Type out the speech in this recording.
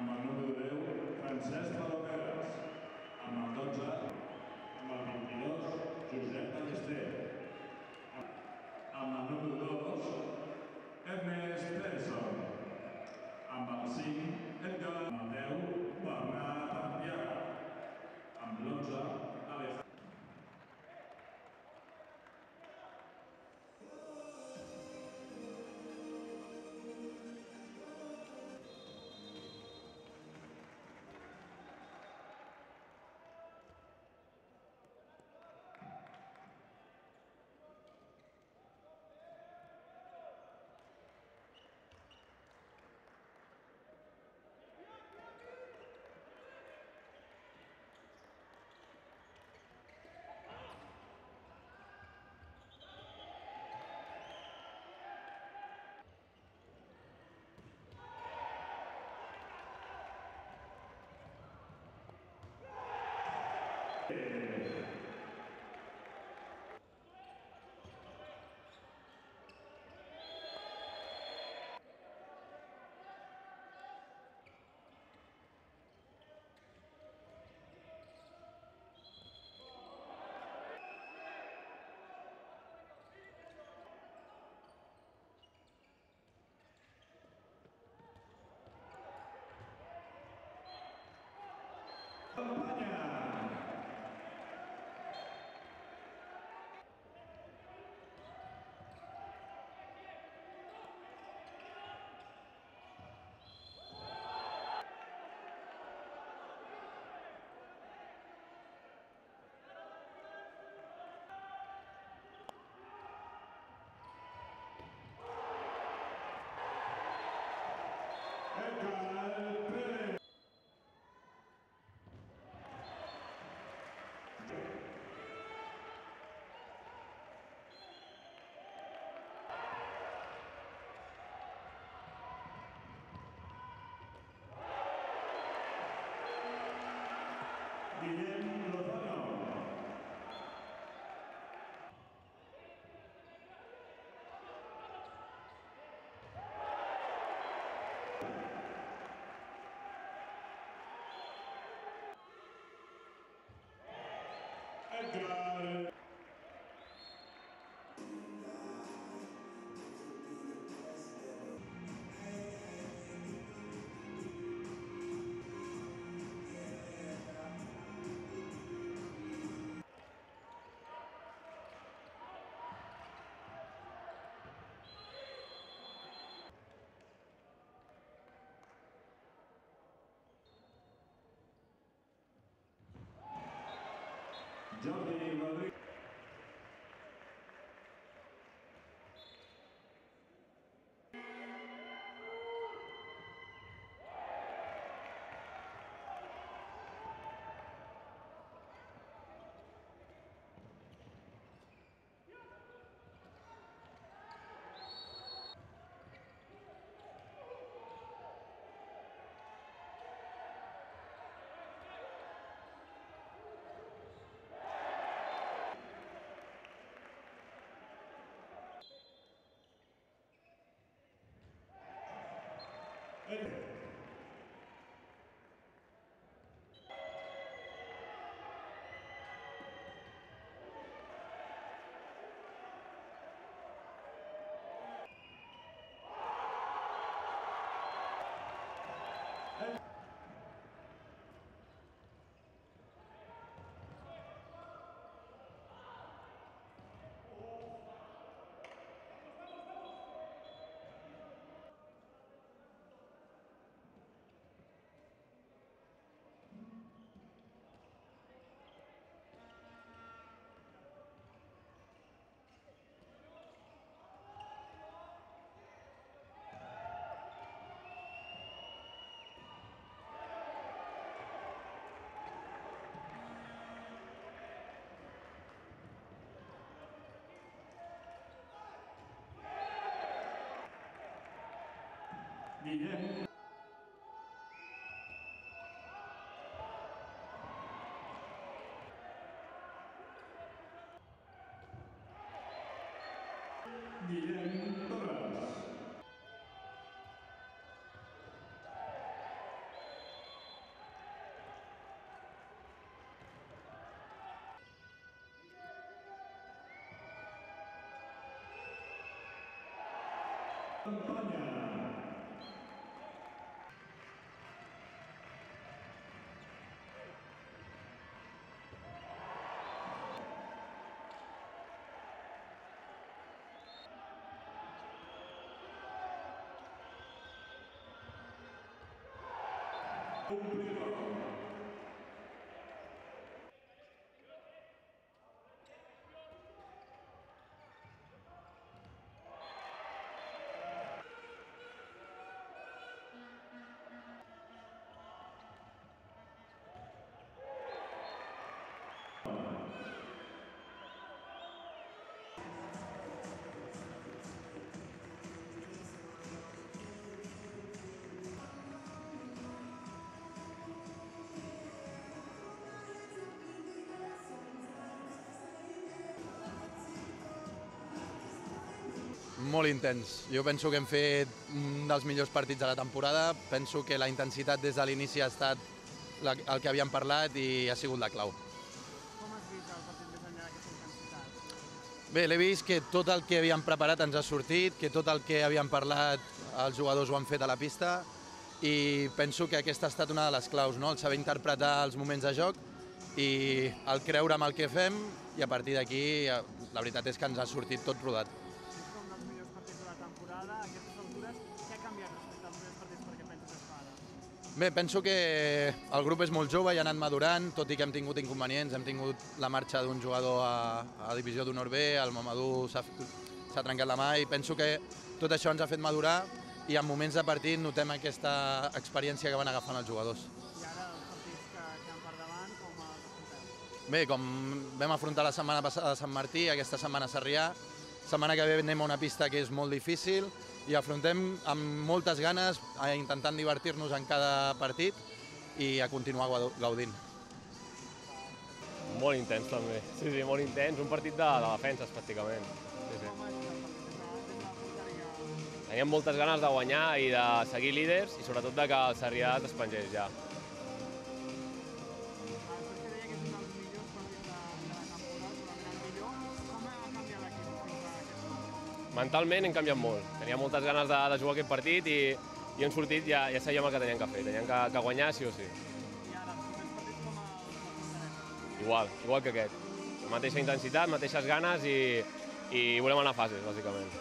amb el número 10, Francesc Palomeres, amb el 12, amb el 22, Josep Amen. Dante Rodriguez. Amen. 你呢？你呢？Thank you. Open up. Molt intens. Jo penso que hem fet un dels millors partits de la temporada. Penso que la intensitat des de l'inici ha estat la, el que havíem parlat i ha sigut la clau. Com has vist el partit més enllà d'aquesta intensitat? Bé, l'he vist que tot el que havíem preparat ens ha sortit, que tot el que havíem parlat els jugadors ho han fet a la pista i penso que aquesta ha estat una de les claus, no? el saber interpretar els moments de joc i el creure en el que fem i a partir d'aquí la veritat és que ens ha sortit tot rodat. Bé, penso que el grup és molt jove i ha anat madurant, tot i que hem tingut inconvenients. Hem tingut la marxa d'un jugador a, a Divisió d'Honor B, el Mamadou s'ha trencat la mà i penso que tot això ens ha fet madurar i en moments de partit notem aquesta experiència que van agafant els jugadors. I ara els partits que, que han per davant, com els afronteu? Bé, com vam afrontar la setmana passada a Sant Martí, aquesta setmana a Sarrià, setmana que ve anem a una pista que és molt difícil i afrontem amb moltes ganes, intentant divertir-nos en cada partit i a continuar gau- gaudint. Molt intens també, sí, sí, molt intens, un partit de, de defenses pràcticament. Sí, sí. Teníem moltes ganes de guanyar i de seguir líders i sobretot de que el Sarrià es despengés ja. Mentalment hem canviat molt, teníem moltes ganes de, de jugar aquest partit i, i hem sortit, ja, ja sabíem el que teníem que fer, teníem que, que guanyar sí o sí. I ara, com? Igual, igual que aquest. La mateixa intensitat, mateixes ganes i, i volem anar a fases, bàsicament.